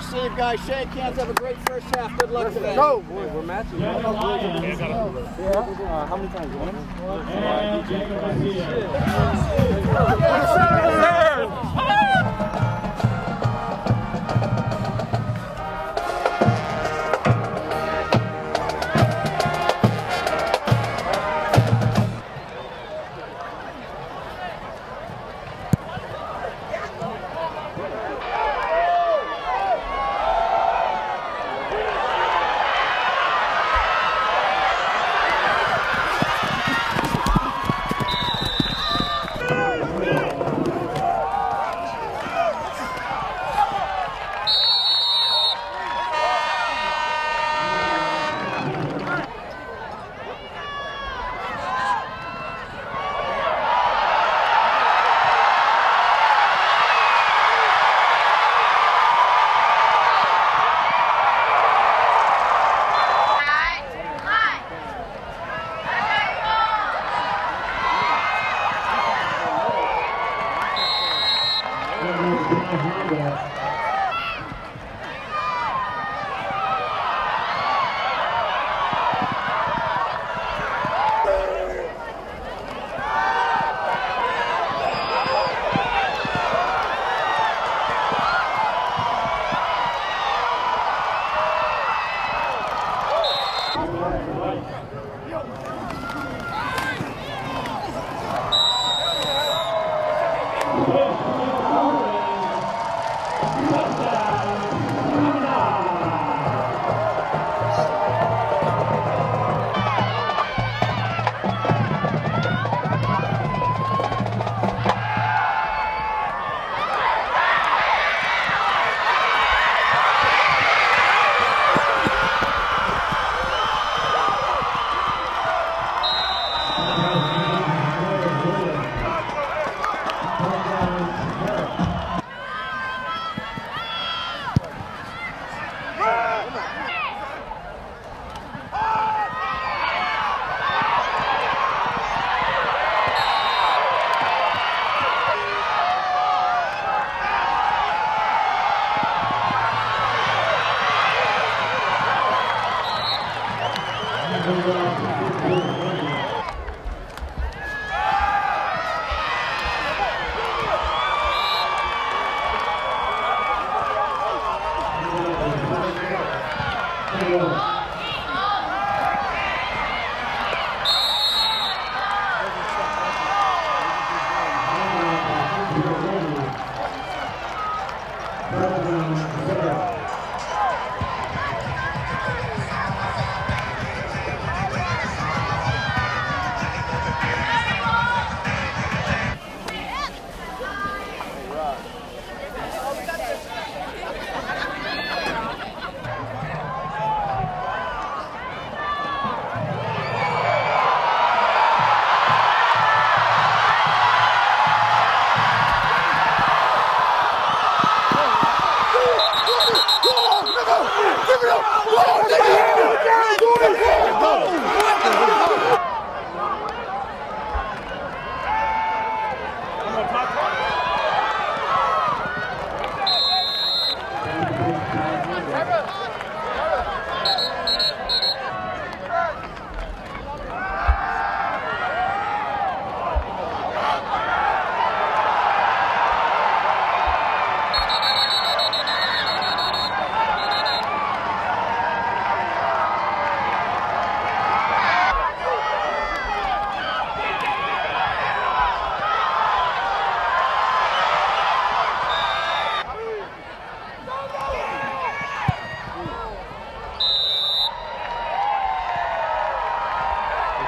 Steve, guys. Shake hands. Have a great first half. Good luck today. Go. Boy, we're matching. Yeah. Uh, how many times? One? Yeah. Yeah.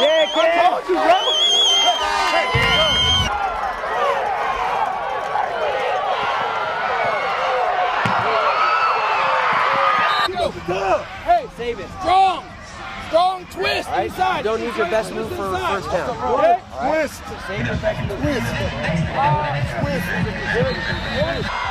Yeah, kid. I told you, bro. Hey, save it. Strong. Strong twist inside. Don't use your best move for Inside. first down. Twist. Save it back in the Twist. Twist.